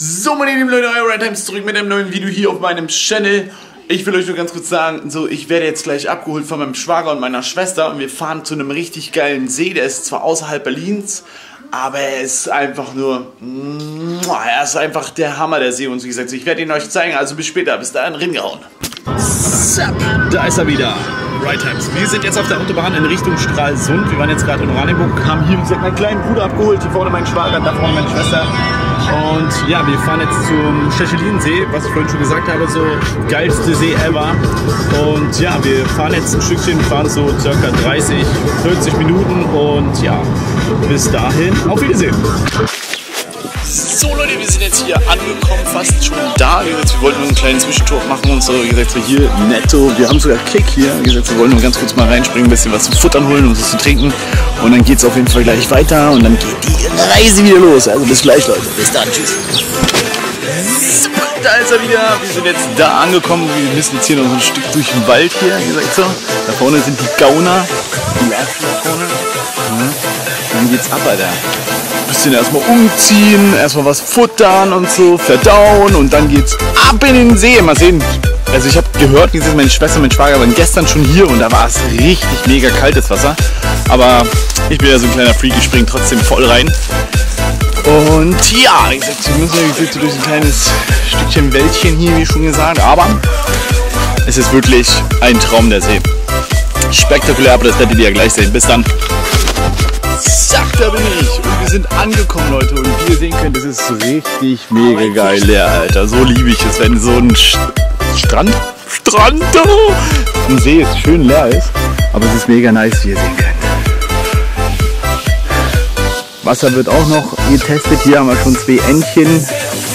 So, meine lieben Leute, euer Right Times zurück mit einem neuen Video hier auf meinem Channel. Ich will euch nur ganz kurz sagen, so, ich werde jetzt gleich abgeholt von meinem Schwager und meiner Schwester und wir fahren zu einem richtig geilen See. Der ist zwar außerhalb Berlins, aber er ist einfach nur, er ist einfach der Hammer, der See. Und wie gesagt, ich werde ihn euch zeigen, also bis später, bis dahin, ringehauen. Zap, da ist er wieder. Right Times. Wir sind jetzt auf der Autobahn in Richtung Stralsund. Wir waren jetzt gerade in Oranienburg, haben hier, wie gesagt, meinen kleinen Bruder abgeholt. Hier vorne mein Schwager, da vorne meine Schwester. Und ja, wir fahren jetzt zum Stechelinsee, was ich vorhin schon gesagt habe, so geilste See ever. Und ja, wir fahren jetzt ein Stückchen, fahren so circa 30, 40 Minuten und ja, bis dahin, auf Wiedersehen. So Leute, wir sind jetzt hier angekommen, fast schon da. Wir wollten nur einen kleinen Zwischentour machen und so. Wie gesagt, so hier netto. Wir haben sogar Kick hier. Wie gesagt, wir wollen nur ganz kurz mal reinspringen, ein bisschen was zu futtern holen und was zu trinken. Und dann geht es auf jeden Fall gleich weiter und dann geht die Reise wieder los. Also bis gleich, Leute. Bis dann. Tschüss. So, da ist er wieder. Wir sind jetzt da angekommen. Wir müssen jetzt hier noch ein Stück durch den Wald hier. Wie gesagt so. Da vorne sind die Gauner. Die da vorne. Ja. Dann geht's ab, Alter bisschen erstmal umziehen, erstmal was futtern und so, verdauen und dann geht's ab in den See. Mal sehen. Also ich habe gehört, wie gesagt, meine Schwester und mein Schwager waren gestern schon hier und da war es richtig mega kaltes Wasser. Aber ich bin ja so ein kleiner Freak, ich springe trotzdem voll rein. Und ja, wie gesagt, wir müssen ja durch ein kleines Stückchen Wäldchen hier, wie schon gesagt. Aber es ist wirklich ein Traum der See. Spektakulär, aber das werdet ihr ja gleich sehen. Bis dann. Zack, da bin ich. Und wir sind angekommen, Leute. Und wie ihr sehen könnt, das ist richtig mega geil leer, Alter. So liebe ich es, wenn so ein Strand, Strand, oh, ein See ist schön leer ist. Aber es ist mega nice, wie ihr sehen könnt. Wasser wird auch noch getestet. Hier haben wir schon zwei Entchen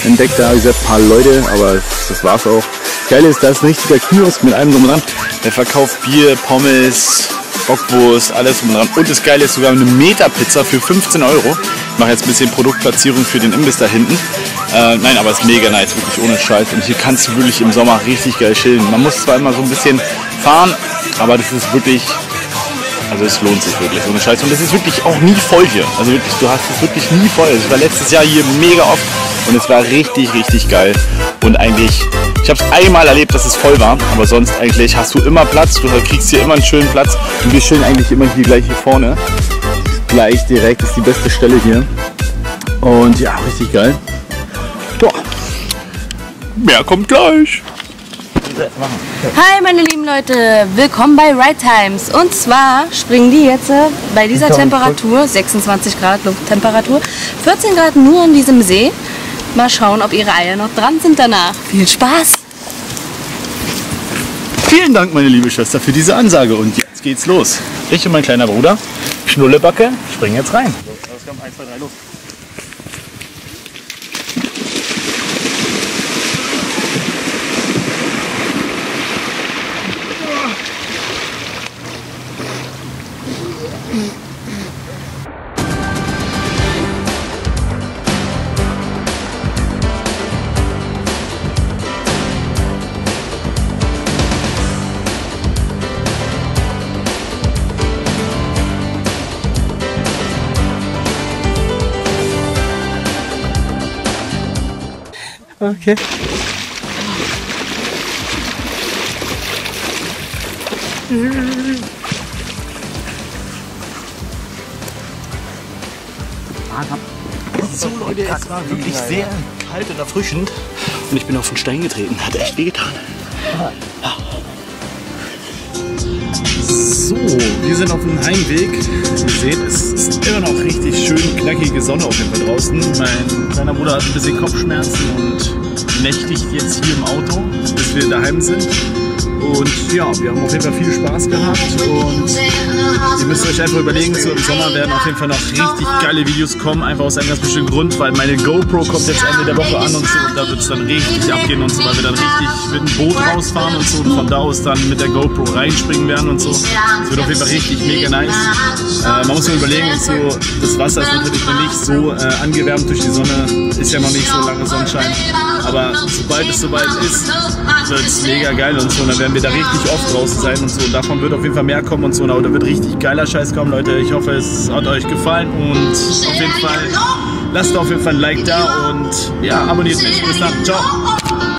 entdeckt. Da wie ein paar Leute, aber das war's auch. Geil ist, da ist ein richtiger Kiosk mit allem drum dran. Der verkauft Bier, Pommes, Bockwurst, alles drum dran. Und das Geile ist sogar eine Meter-Pizza für 15 Euro. Ich mache jetzt ein bisschen Produktplatzierung für den Imbiss da hinten. Äh, nein, aber es ist mega nice, wirklich ohne Scheiß. Und hier kannst du wirklich im Sommer richtig geil chillen. Man muss zwar immer so ein bisschen fahren, aber das ist wirklich, also es lohnt sich wirklich, ohne Scheiß. Und es ist wirklich auch nie voll hier. Also wirklich, du hast es wirklich nie voll. Ich war letztes Jahr hier mega oft und es war richtig, richtig geil. Und eigentlich, ich habe es einmal erlebt, dass es voll war, aber sonst eigentlich hast du immer Platz, du kriegst hier immer einen schönen Platz und wir chillen eigentlich immer hier gleich hier vorne. Gleich direkt, ist die beste Stelle hier. Und ja, richtig geil. Boah. Mehr kommt gleich. Hi meine lieben Leute, willkommen bei Ride Times. Und zwar springen die jetzt äh, bei dieser Temperatur, 26 Grad Lufttemperatur, 14 Grad nur in diesem See. Mal schauen, ob ihre Eier noch dran sind danach. Viel Spaß! Vielen Dank, meine liebe Schwester, für diese Ansage. Und jetzt geht's los. Ich und mein kleiner Bruder, Schnullebacke, springen jetzt rein. Los, komm, 1, 2, 3, los. Okay. So Leute, es war wirklich sehr kalt und erfrischend und ich bin auf den Stein getreten. Hat echt wehgetan. So, wir sind auf dem Heimweg. Ihr seht, es ist immer noch richtig schön knackige Sonne auf jeden Fall draußen. Mein kleiner Bruder hat ein bisschen Kopfschmerzen und nächtigt jetzt hier im Auto, bis wir daheim sind. Und ja, wir haben auf jeden Fall viel Spaß gehabt und ihr müsst euch einfach überlegen, so im Sommer werden auf jeden Fall noch richtig geile Videos kommen, einfach aus einem ganz bestimmten Grund, weil meine GoPro kommt jetzt Ende der Woche an und so und da wird es dann richtig abgehen und so, weil wir dann richtig mit dem Boot rausfahren und so und von da aus dann mit der GoPro reinspringen werden und so. Es wird auf jeden Fall richtig mega nice. Äh, man muss sich überlegen, so, das Wasser ist natürlich noch nicht so äh, angewärmt durch die Sonne, ist ja noch nicht so lange Sonnenschein, aber sobald es soweit ist, wird es mega geil und so und dann werden wir da richtig oft draußen sein und so. Und davon wird auf jeden Fall mehr kommen und so. Und da wird richtig geiler Scheiß kommen, Leute. Ich hoffe, es hat euch gefallen und auf jeden Fall lasst auf jeden Fall ein Like da und ja, abonniert mich. Bis dann. Ciao.